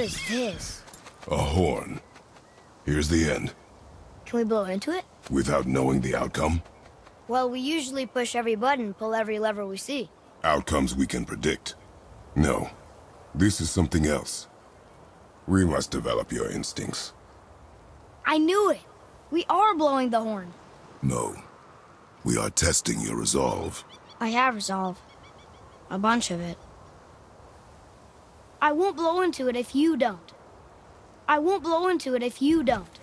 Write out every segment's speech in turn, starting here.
What is this? A horn. Here's the end. Can we blow into it? Without knowing the outcome? Well, we usually push every button, pull every lever we see. Outcomes we can predict. No. This is something else. We must develop your instincts. I knew it! We are blowing the horn. No. We are testing your resolve. I have resolve. A bunch of it. I won't blow into it if you don't. I won't blow into it if you don't.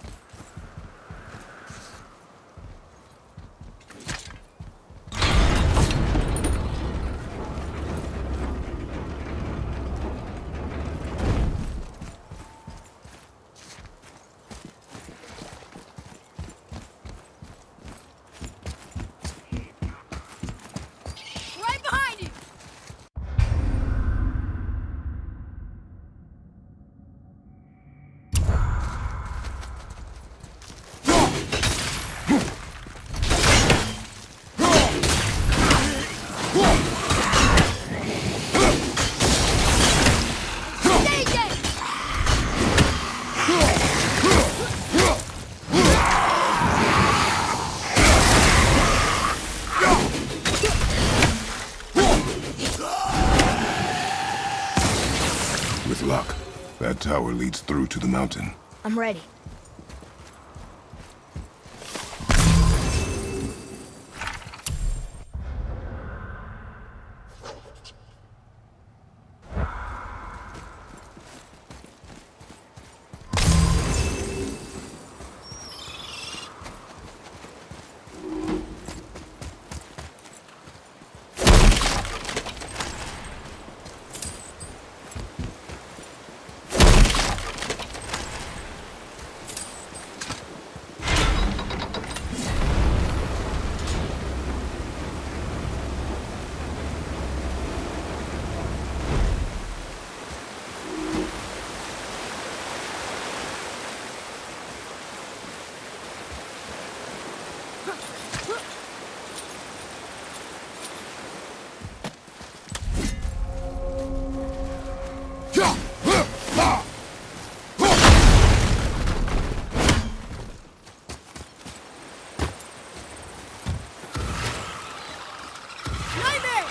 Tower leads through to the mountain. I'm ready. Nightmare!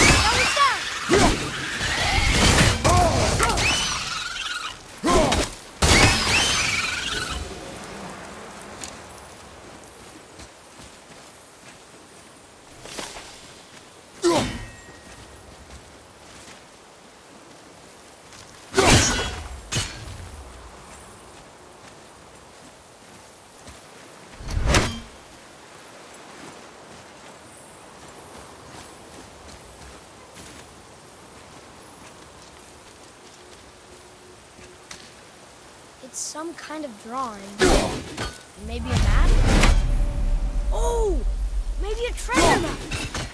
That was that! It's some kind of drawing. Maybe a map? Oh! Maybe a treasure map!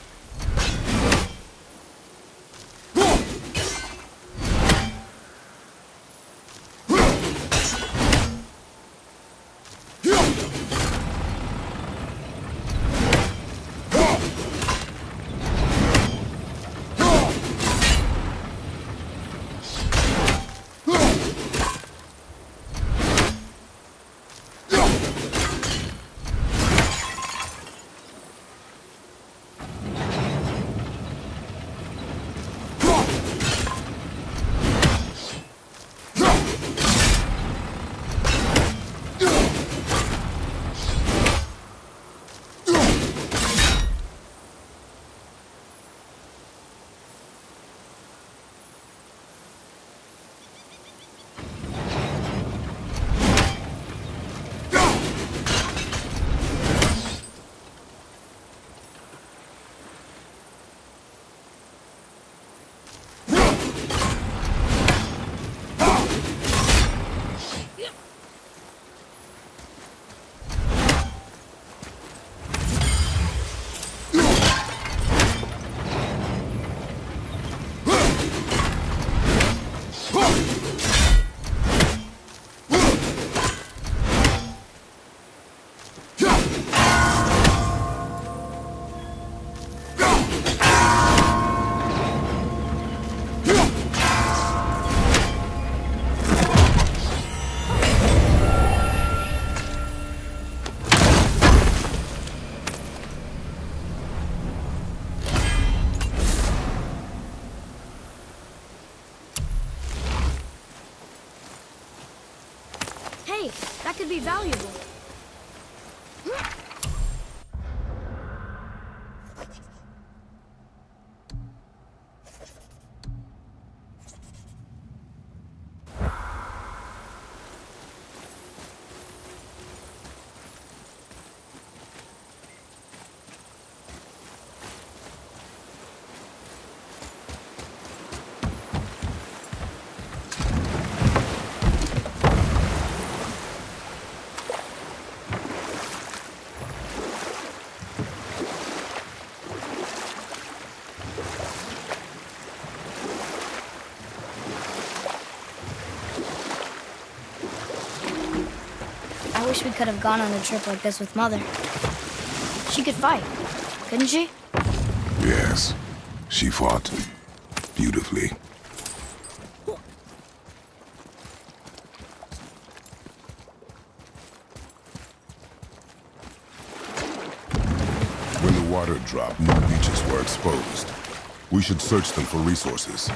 to be valuable. Wish we could have gone on a trip like this with Mother. She could fight, couldn't she? Yes, she fought beautifully. When the water dropped, new beaches were exposed. We should search them for resources.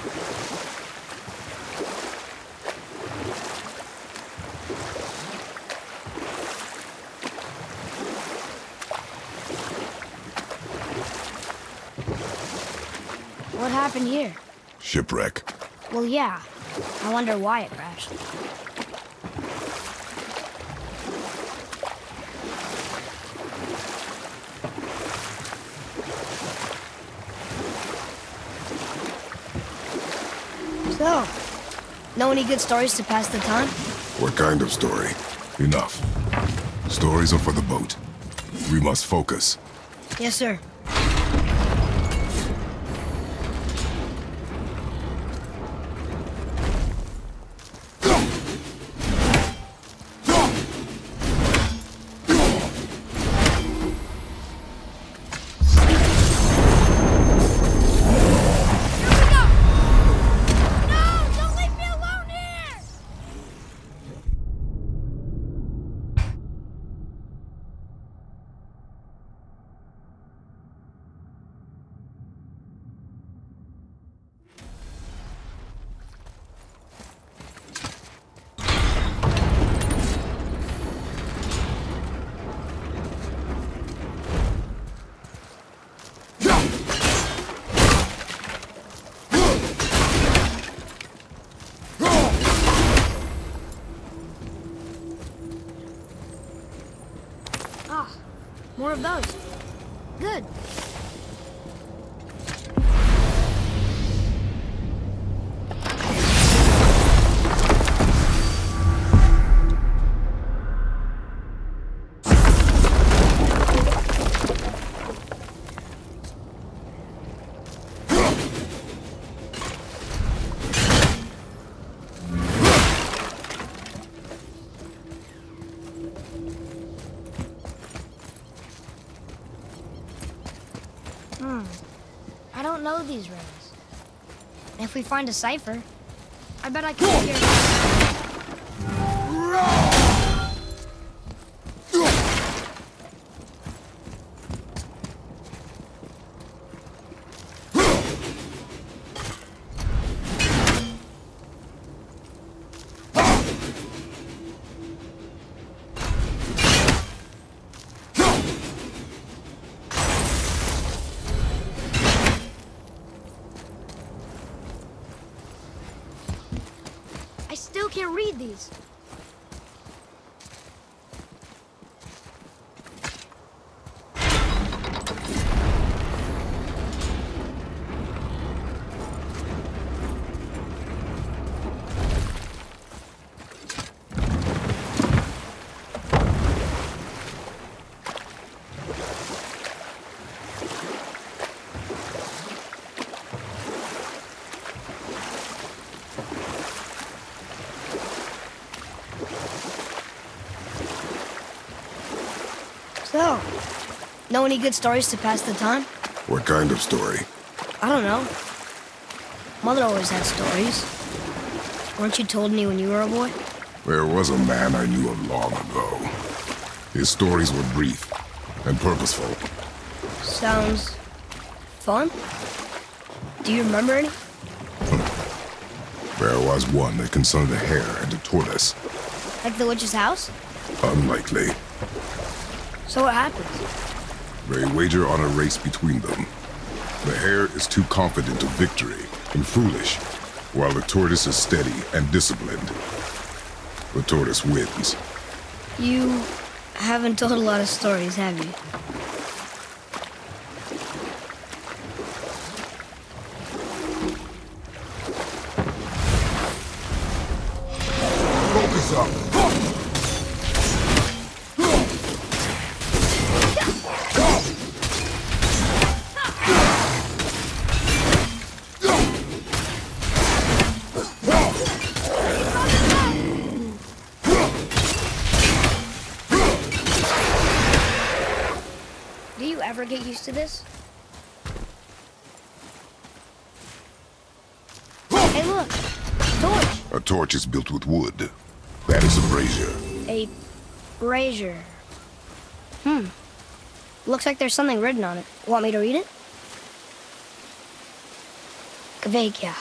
What happened here? Well, yeah. I wonder why it crashed. So, know any good stories to pass the time? What kind of story? Enough. Stories are for the boat. We must focus. Yes, sir. Of those. These. And if we find a cipher, I bet I can know any good stories to pass the time? What kind of story? I don't know. Mother always had stories. Weren't you told any when you were a boy? There was a man I knew of long ago. His stories were brief and purposeful. Sounds fun. Do you remember any? There was one that concerned a hare and a tortoise. Like the witch's house? Unlikely. So what happens? They wager on a race between them. The hare is too confident of victory and foolish, while the tortoise is steady and disciplined. The tortoise wins. You haven't told a lot of stories, have you? Is built with wood. That is a brazier. A brazier. Hmm. Looks like there's something written on it. Want me to read it? Kvekia.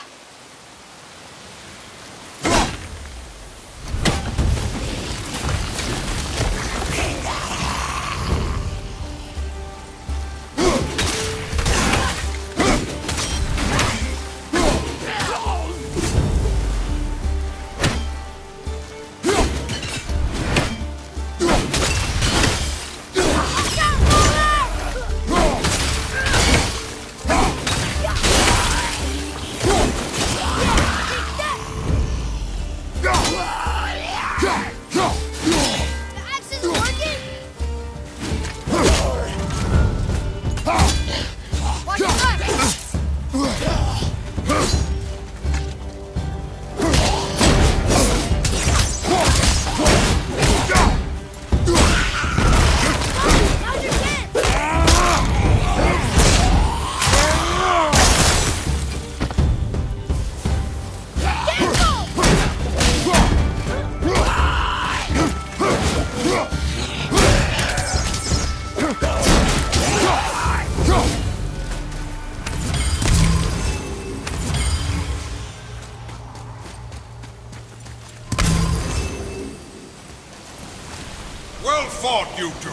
Well you two.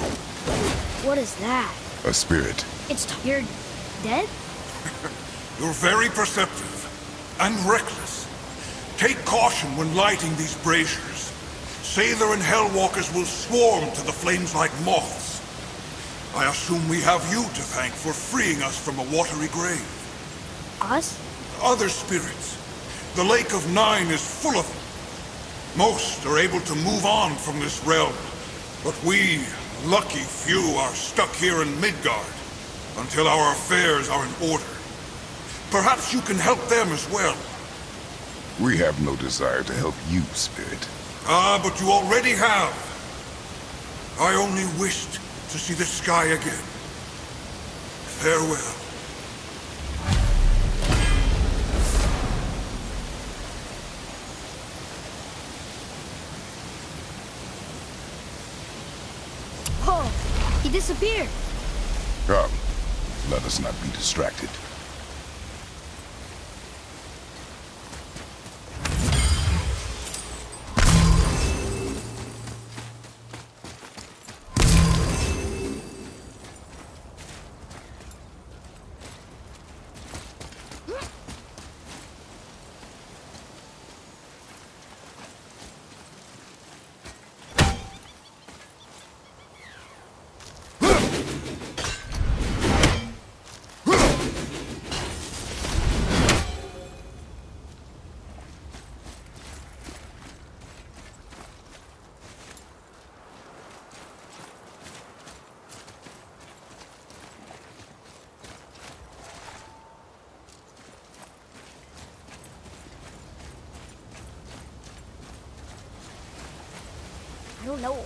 What is that? A spirit. It's t- you're dead? You're very perceptive and reckless. Take caution when lighting these braziers. Sather and Hellwalkers will swarm to the flames like moths. I assume we have you to thank for freeing us from a watery grave. Us? Other spirits. The Lake of Nine is full of them. Most are able to move on from this realm, but we, lucky few, are stuck here in Midgard until our affairs are in order. Perhaps you can help them as well. We have no desire to help you, spirit. Ah, but you already have. I only wished to see the sky again. Farewell. Oh, he disappeared. Come, let us not be distracted.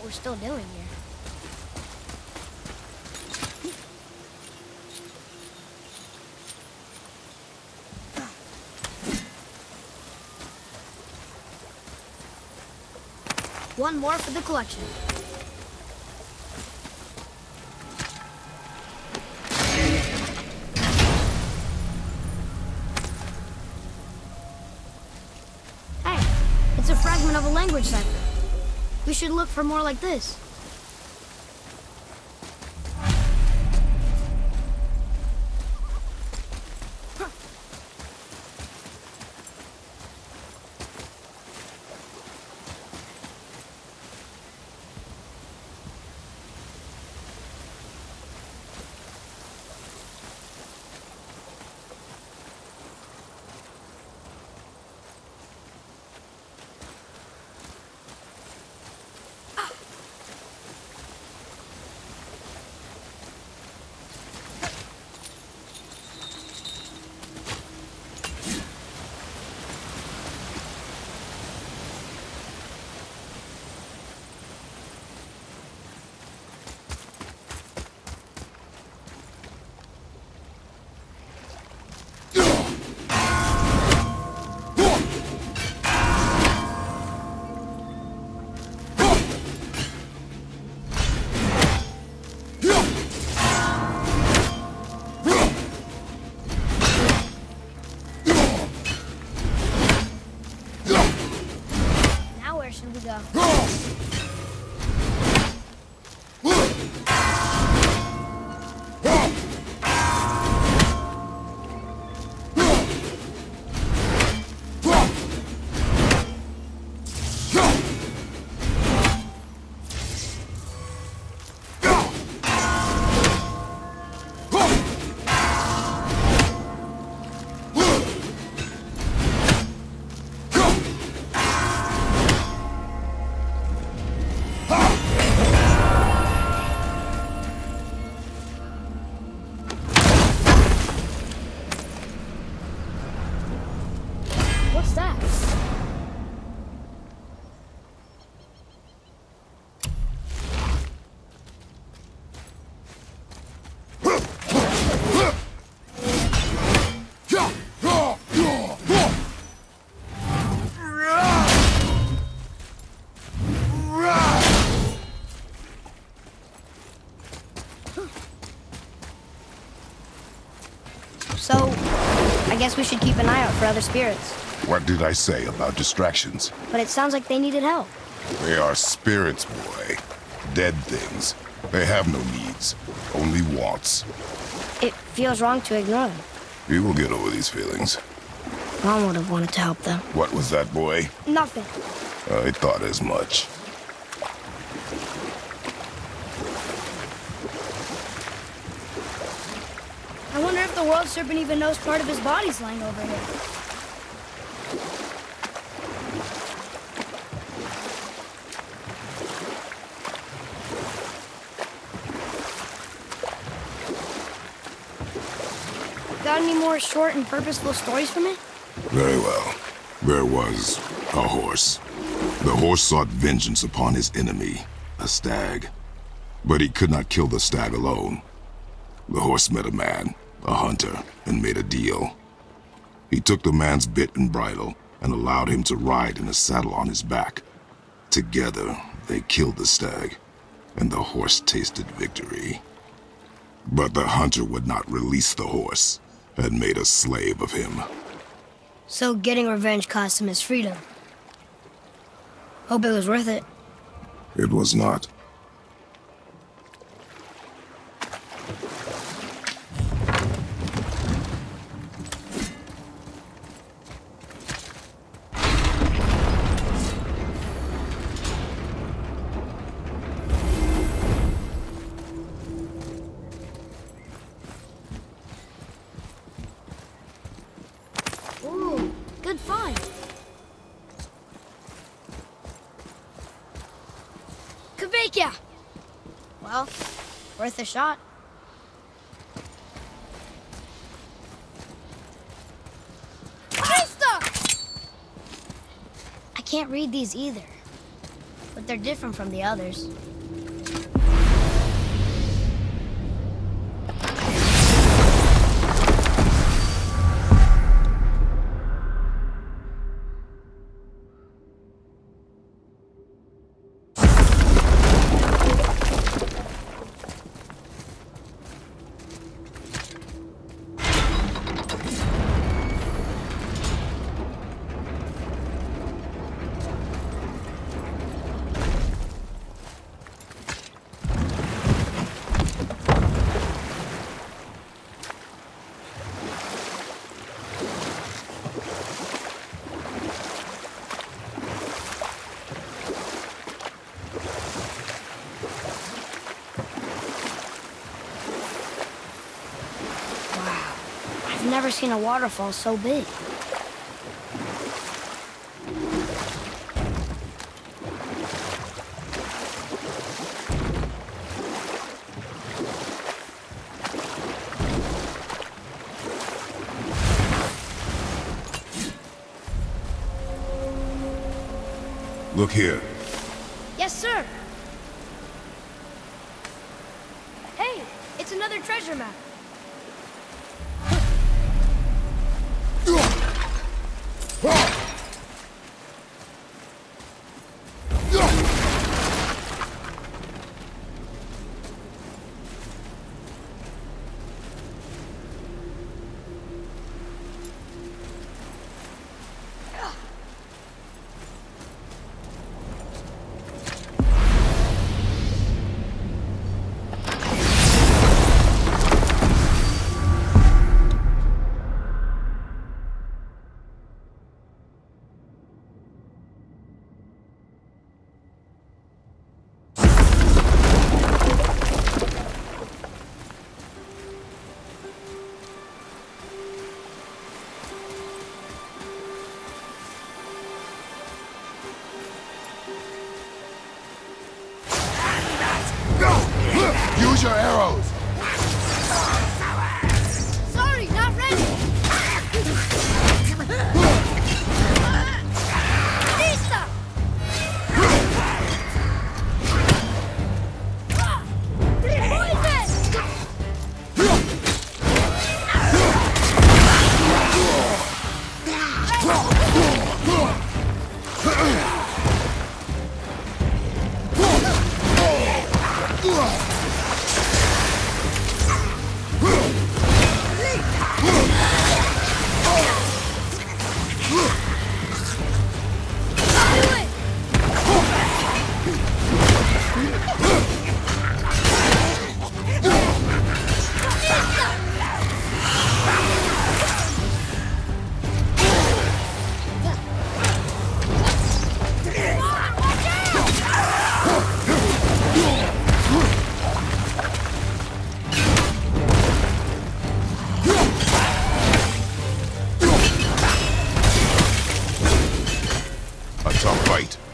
We're still doing here. One more for the collection. Hey, it's a fragment of a language cipher. We should look for more like this. Guess we should keep an eye out for other spirits. What did I say about distractions? But it sounds like they needed help. They are spirits, boy. Dead things. They have no needs, only wants. It feels wrong to ignore them. You will get over these feelings. Mom would have wanted to help them. What was that, boy? Nothing. I thought as much. I wonder if the world serpent even knows part of his body's lying over here. Got any more short and purposeful stories from it? Very well. There was a horse. The horse sought vengeance upon his enemy, a stag. But he could not kill the stag alone. The horse met a man, a hunter, and made a deal. He took the man's bit and bridle and allowed him to ride in a saddle on his back. Together, they killed the stag, and the horse tasted victory. But the hunter would not release the horse and made a slave of him. So getting revenge cost him his freedom. Hope it was worth it. It was not. Worth a shot. I can't read these either, but they're different from the others. never seen a waterfall so big. Look here. Fight!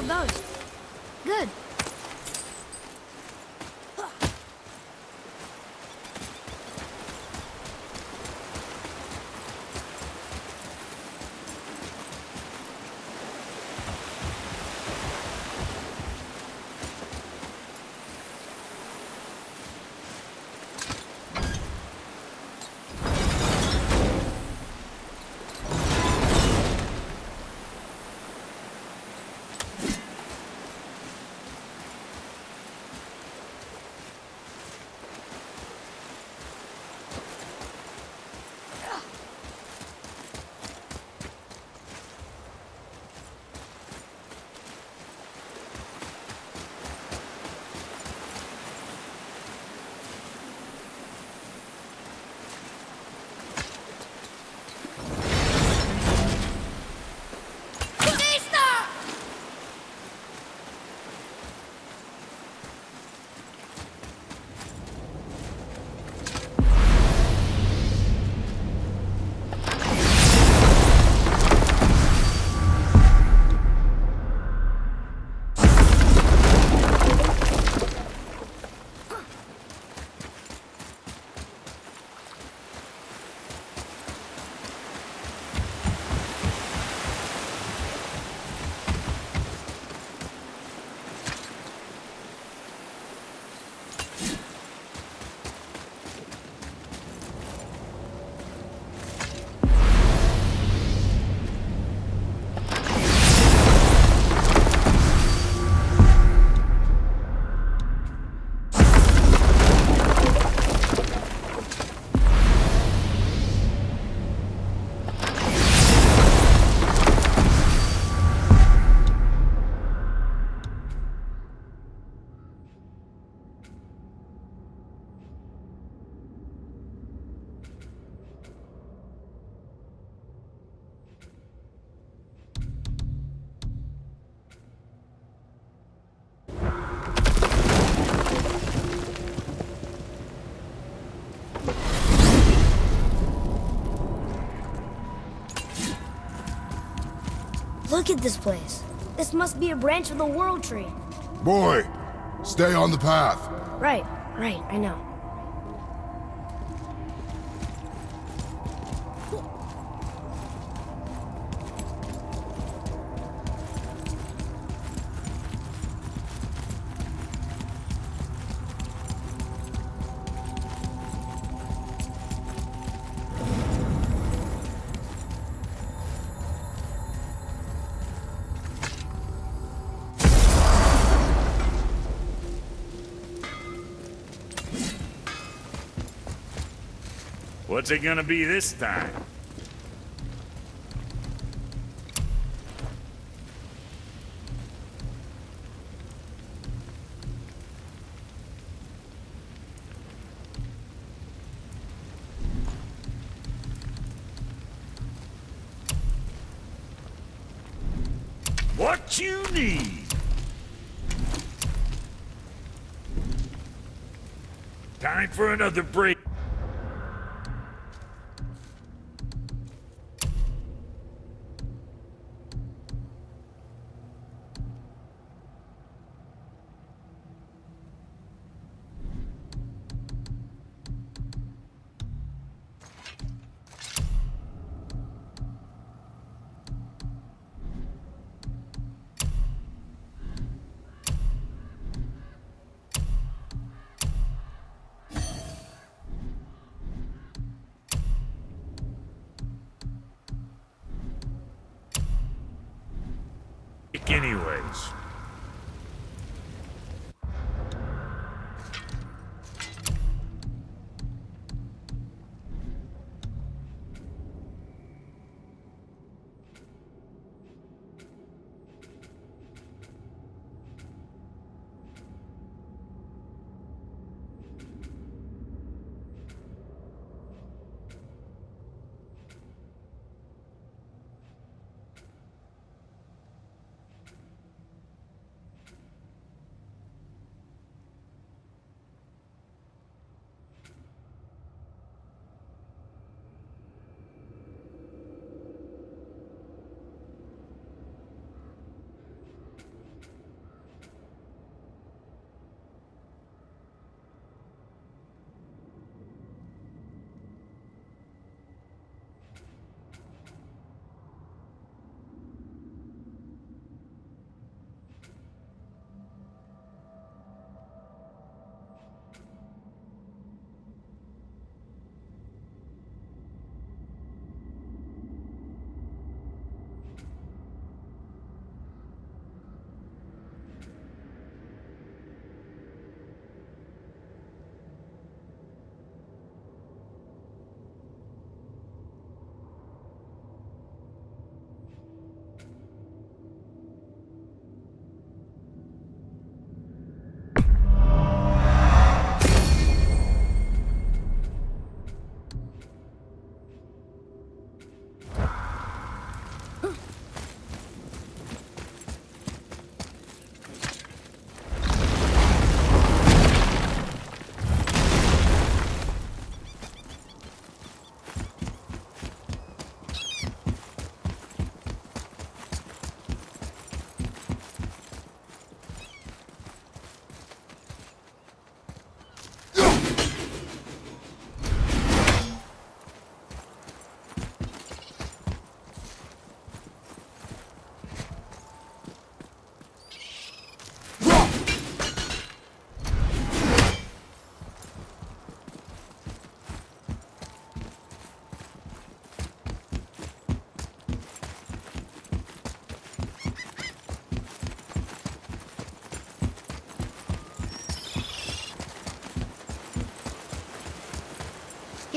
of those. Look at this place. This must be a branch of the World Tree. Boy, stay on the path. Right, right, I know. What's it gonna be this time? What you need? Time for another break.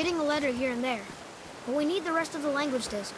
Getting a letter here and there. But we need the rest of the language disc.